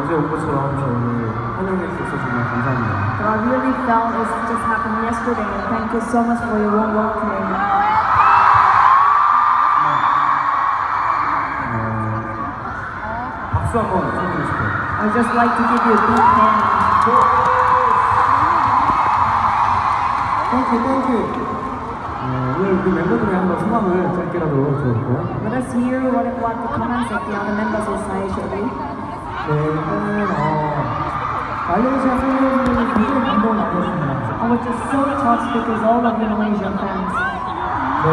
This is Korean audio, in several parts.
어제 온 것처럼 저를 환영해 주셔서 정말 감사합니다. But I really felt it just happened yesterday, and thank you so much for your warm welcoming. 어, 박수 한번 쳐드리고 싶어요. I'd just like to give you a big hand. 땡큐 땡큐. 어, 오늘 우리 멤버들의 한번 소감을 짧게라도 들어볼까요? Let us hear what, what the comments that the other members will say, shall we? 네, 일단은 어, 말레이시아 팬분들이 굉장히 감동을 많이 했습니다. I was just so touched because all of the Malaysian fans. 네.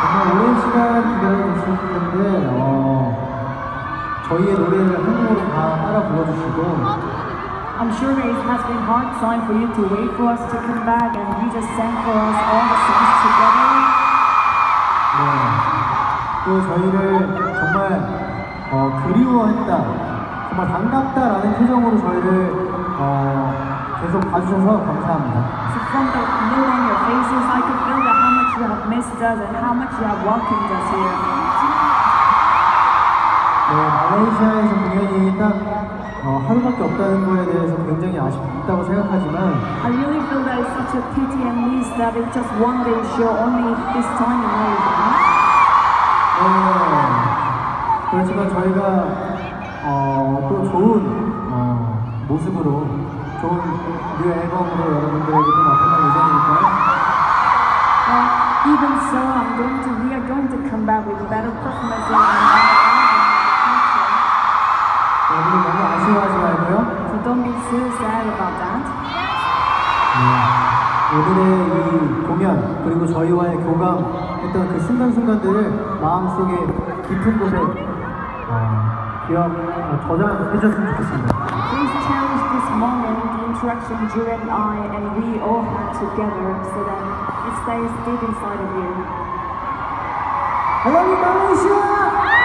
정말 오랜 시간 기다려 주셨을 텐데, 어, 저희의 노래를 한국어로 다 따라 불러주시고, I'm sure it has been hard time for you to wait for us to come back, and you just sang for us all the songs together. 네. 또 저희를 정말 어, 그리워했다, 정말 반갑다라는 표정으로 저희를 어, 계속 봐주셔서 감사합니다. So from the look on your faces, I could feel that how much you have missed us and how much you have welcomed us here. 네, 말레이시아에서 공연이 딱 어, 하루밖에 없다는 거에 대해서 굉장히 아쉽다고 생각하지만 I really feel that it's such a pity and miss that it's just one day show only this time in Malaysia. 네, 그렇지만 저희가 어, 또 좋은 어, 모습으로 좋은 new 앨범으로 여러분들에게 또 나타날 예정이니까요. Well, even so, I'm going to, we are going to come back with better performances 여러분 너무 아쉬워하지 말고요. future. So don't be so sad about that. 네, 오늘의 이 공연 그리고 저희와의 교감했던 그 순간순간들을 마음속에 깊은 곳에 어, 기억 어, 저장해 줬으면 좋겠습니다. Please cherish this moment, the interaction you and I and we all had together so that it stays deep inside of you. I love you, Malaysia!